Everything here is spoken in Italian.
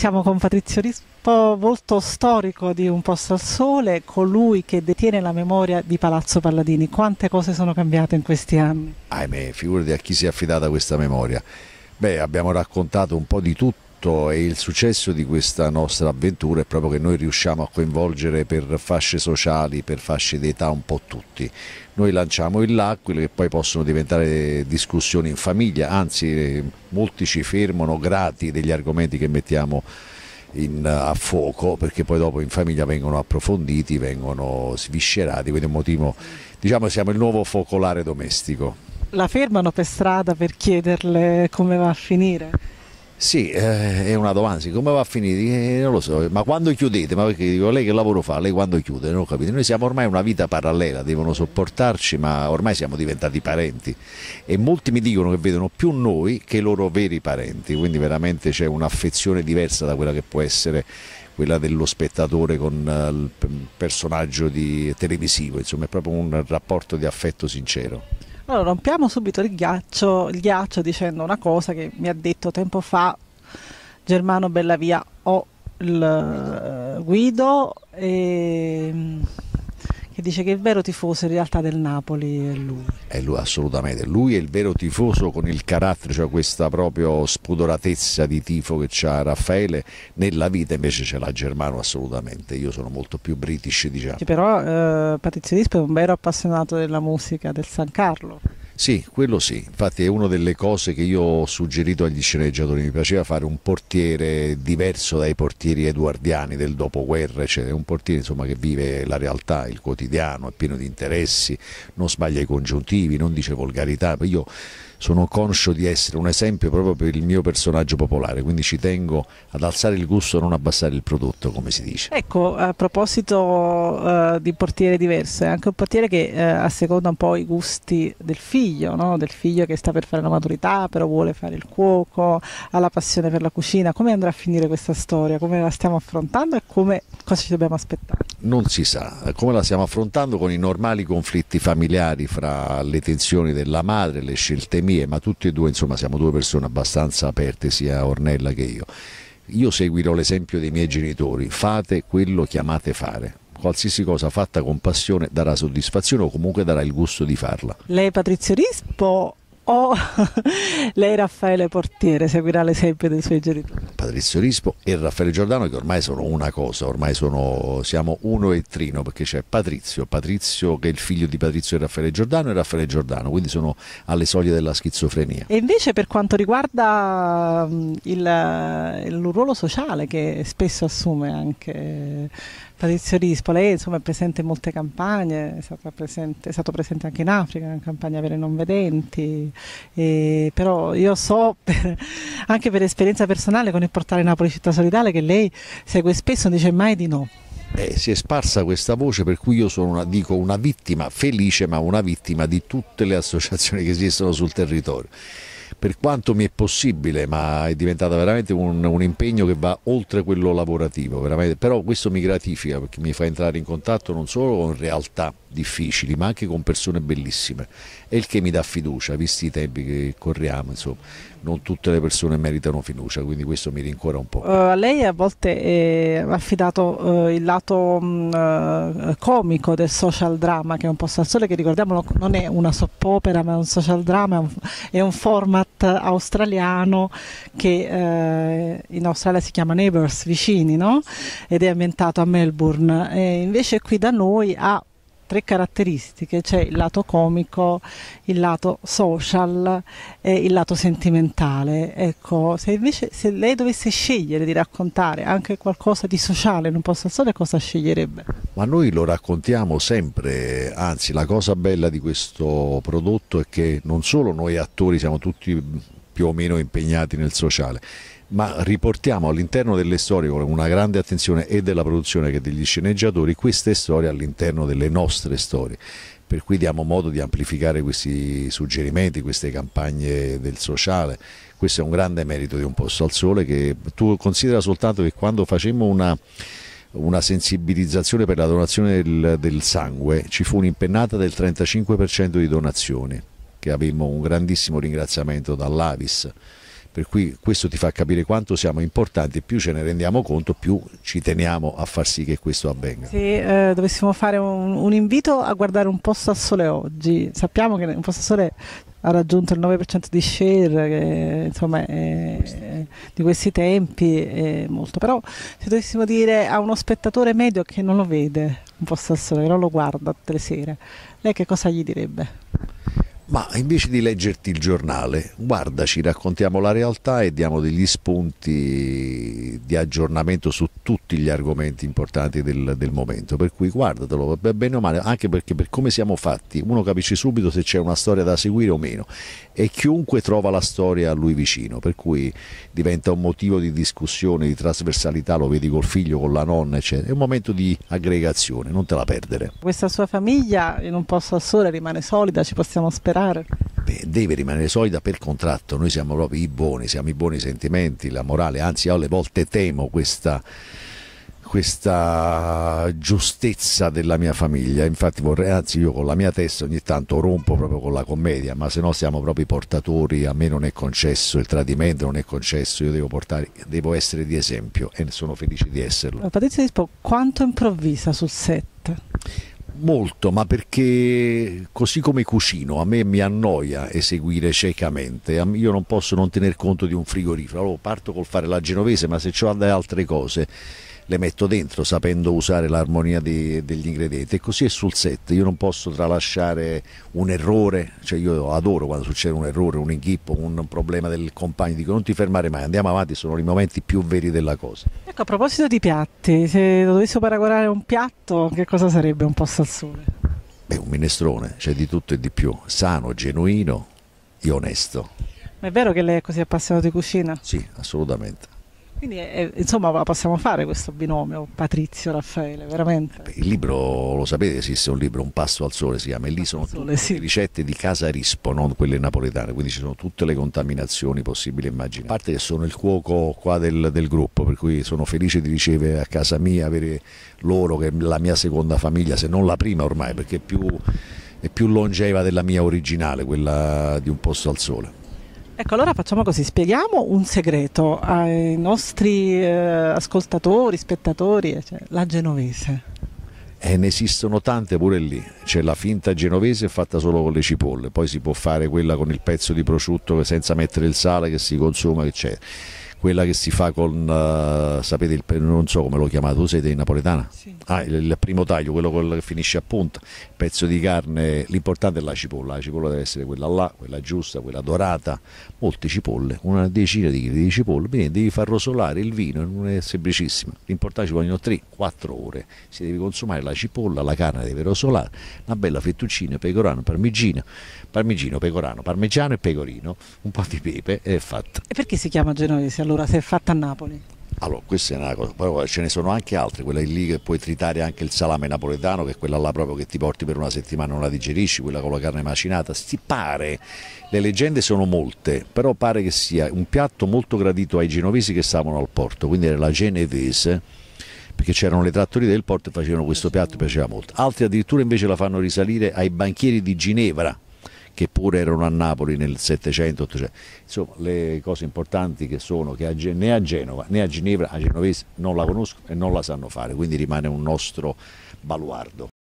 Siamo con Patrizio Rispo, volto storico di Un posto al sole, colui che detiene la memoria di Palazzo Palladini. Quante cose sono cambiate in questi anni? Ahimè, figurati a chi si è affidata questa memoria. Beh, abbiamo raccontato un po' di tutto e il successo di questa nostra avventura è proprio che noi riusciamo a coinvolgere per fasce sociali, per fasce d'età un po' tutti. Noi lanciamo il là, quello che poi possono diventare discussioni in famiglia, anzi molti ci fermano grati degli argomenti che mettiamo in, a fuoco perché poi dopo in famiglia vengono approfonditi, vengono sviscerati, quindi è un motivo, diciamo siamo il nuovo focolare domestico. La fermano per strada per chiederle come va a finire? Sì, eh, è una domanda, come va a finire? Eh, non lo so, ma quando chiudete? Ma perché dico, lei che lavoro fa? Lei quando chiude? Non ho capito. Noi siamo ormai una vita parallela, devono sopportarci, ma ormai siamo diventati parenti. E molti mi dicono che vedono più noi che i loro veri parenti, quindi veramente c'è un'affezione diversa da quella che può essere quella dello spettatore con eh, il personaggio televisivo, insomma è proprio un rapporto di affetto sincero. Allora rompiamo subito il ghiaccio, il ghiaccio dicendo una cosa che mi ha detto tempo fa Germano Bellavia o il uh, Guido e che dice che il vero tifoso in realtà del Napoli è lui. È lui assolutamente, lui è il vero tifoso con il carattere, cioè questa proprio spudoratezza di tifo che c'ha Raffaele, nella vita invece ce l'ha Germano assolutamente, io sono molto più british diciamo. Però eh, Patrizio Dispo è un vero appassionato della musica del San Carlo. Sì, quello sì, infatti è una delle cose che io ho suggerito agli sceneggiatori, mi piaceva fare un portiere diverso dai portieri eduardiani del dopoguerra, cioè un portiere insomma, che vive la realtà, il quotidiano, è pieno di interessi, non sbaglia i congiuntivi, non dice volgarità, io sono conscio di essere un esempio proprio per il mio personaggio popolare, quindi ci tengo ad alzare il gusto non abbassare il prodotto, come si dice. Ecco, a proposito uh, di portiere diverso, è anche un portiere che uh, asseconda un po' i gusti del figlio, no? del figlio che sta per fare la maturità, però vuole fare il cuoco, ha la passione per la cucina. Come andrà a finire questa storia? Come la stiamo affrontando e come, cosa ci dobbiamo aspettare? Non si sa, come la stiamo affrontando con i normali conflitti familiari fra le tensioni della madre, le scelte mie ma tutti e due insomma siamo due persone abbastanza aperte, sia Ornella che io. Io seguirò l'esempio dei miei genitori, fate quello che amate fare. Qualsiasi cosa fatta con passione darà soddisfazione o comunque darà il gusto di farla. Lei Patrizio Rispo o lei Raffaele Portiere seguirà l'esempio dei suoi genitori? Patrizio Rispo e Raffaele Giordano che ormai sono una cosa, ormai sono, siamo uno e trino perché c'è Patrizio, Patrizio che è il figlio di Patrizio e Raffaele Giordano e Raffaele Giordano, quindi sono alle soglie della schizofrenia. E invece per quanto riguarda il, il ruolo sociale che spesso assume anche Patrizio Rispo, lei insomma, è presente in molte campagne, è, presente, è, stato presente anche in Africa, in campagna per i non vedenti, e, però io so per, anche per esperienza personale con il portale Napoli Città Solidale che lei segue spesso, non dice mai di no. Eh, si è sparsa questa voce per cui io sono una, dico una vittima felice ma una vittima di tutte le associazioni che esistono sul territorio per quanto mi è possibile, ma è diventato veramente un, un impegno che va oltre quello lavorativo, veramente. però questo mi gratifica perché mi fa entrare in contatto non solo con realtà difficili, ma anche con persone bellissime, è il che mi dà fiducia, visti i tempi che corriamo, insomma, non tutte le persone meritano fiducia, quindi questo mi rincuora un po'. Uh, lei a volte è affidato uh, il lato uh, comico del social drama, che è un po' al sole, che ricordiamolo non è una soppopera, ma è un social drama, è un, è un format australiano che in Australia si chiama Neighbors, vicini, no? ed è ambientato a Melbourne, e invece qui da noi ha tre caratteristiche, c'è il lato comico, il lato social e il lato sentimentale. Ecco, se invece se lei dovesse scegliere di raccontare anche qualcosa di sociale in un posto al sole, cosa sceglierebbe? Ma noi lo raccontiamo sempre, anzi la cosa bella di questo prodotto è che non solo noi attori siamo tutti più o meno impegnati nel sociale, ma riportiamo all'interno delle storie con una grande attenzione e della produzione che degli sceneggiatori queste storie all'interno delle nostre storie. Per cui diamo modo di amplificare questi suggerimenti, queste campagne del sociale. Questo è un grande merito di Un Posto al Sole che tu considera soltanto che quando facemmo una, una sensibilizzazione per la donazione del, del sangue ci fu un'impennata del 35% di donazioni, che avemmo un grandissimo ringraziamento dall'Avis Per cui questo ti fa capire quanto siamo importanti, più ce ne rendiamo conto, più ci teniamo a far sì che questo avvenga. Se eh, dovessimo fare un, un, invito a guardare un al sole oggi, sappiamo che un al sole ha raggiunto il 9% di share, che, insomma, è, di questi tempi è molto. Però se dovessimo dire a uno spettatore medio che non lo vede un posto al sole, che non lo guarda tutte le sere, lei che cosa gli direbbe? Ma invece di leggerti il giornale, guardaci, raccontiamo la realtà e diamo degli spunti di aggiornamento su tutti gli argomenti importanti del, del momento. Per cui guardatelo, bene o male, anche perché per come siamo fatti, uno capisce subito se c'è una storia da seguire o meno e chiunque trova la storia a lui vicino, per cui diventa un motivo di discussione, di trasversalità, lo vedi col figlio, con la nonna, eccetera. È un momento di aggregazione, non te la perdere. Questa sua famiglia in un posto al sole rimane solida, ci possiamo sperare? Fare? Beh, deve rimanere solida per contratto, noi siamo proprio i buoni, siamo i buoni sentimenti, la morale, anzi io alle volte temo questa, questa giustezza della mia famiglia, infatti vorrei, anzi io con la mia testa ogni tanto rompo proprio con la commedia, ma se no siamo proprio i portatori, a me non è concesso, il tradimento non è concesso, io devo, portare, devo essere di esempio e sono felice di esserlo. Patrizia Dispo, quanto improvvisa sul set? Molto, ma perché così come cucino, a me mi annoia eseguire ciecamente, io non posso non tener conto di un frigorifero, allora parto col fare la genovese, ma se ho altre cose le metto dentro sapendo usare l'armonia di, degli ingredienti e così è sul set, io non posso tralasciare un errore, cioè io adoro quando succede un errore, un inghippo, un problema del compagno, dico non ti fermare mai, andiamo avanti, sono i momenti più veri della cosa. Ecco, a proposito di piatti, se dovessi paragonare un piatto, che cosa sarebbe un posto al sole? Beh, un minestrone, c'è di tutto e di più, sano, genuino e onesto. Ma è vero che lei è così appassionato di cucina? Sì, assolutamente. Quindi eh, insomma possiamo fare questo binomio Patrizio-Raffaele, veramente. Il libro, lo sapete, esiste un libro, Un passo al sole si chiama, e lì sono sole, tutte sì. ricette di casa Rispo, non quelle napoletane, quindi ci sono tutte le contaminazioni possibili e immaginabili. A parte che sono il cuoco qua del, del, gruppo, per cui sono felice di ricevere a casa mia, avere loro che è la mia seconda famiglia, se non la prima ormai, perché è più, è più longeva della mia originale, quella di Un posto al sole. Ecco, allora facciamo così, spieghiamo un segreto ai nostri eh, ascoltatori, spettatori, cioè, la genovese. E ne esistono tante pure lì, c'è la finta genovese fatta solo con le cipolle, poi si può fare quella con il pezzo di prosciutto senza mettere il sale che si consuma, eccetera quella che si fa con, uh, sapete, il, non so come lo chiamate, tu siete in napoletana? Sì. Ah, il, il, primo taglio, quello, quello, che finisce a punta, pezzo di carne, l'importante è la cipolla, la cipolla deve essere quella là, quella giusta, quella dorata, molte cipolle, una decina di chili di cipolle, quindi devi far rosolare il vino, non è semplicissimo, l'importante ci vogliono 3-4 ore, si deve consumare la cipolla, la carne deve rosolare, una bella fettuccina, pecorano, parmigiano, parmigiano, pecorano, parmigiano e pecorino, un po' di pepe e è fatta. E perché si chiama genovese? Allora se è fatta a Napoli? Allora, questa è una cosa, poi ce ne sono anche altre, quella lì che puoi tritare anche il salame napoletano, che è quella là proprio che ti porti per una settimana e non la digerisci, quella con la carne macinata, si pare, le leggende sono molte, però pare che sia un piatto molto gradito ai genovesi che stavano al porto, quindi era la genovese, perché c'erano le trattorie del porto e facevano questo piatto, piaceva molto. Altri addirittura invece la fanno risalire ai banchieri di Ginevra, che pure erano a Napoli nel 700, 800. Insomma, le cose importanti che sono che né a Genova né a Ginevra, a Genovese non la conoscono e non la sanno fare, quindi rimane un nostro baluardo.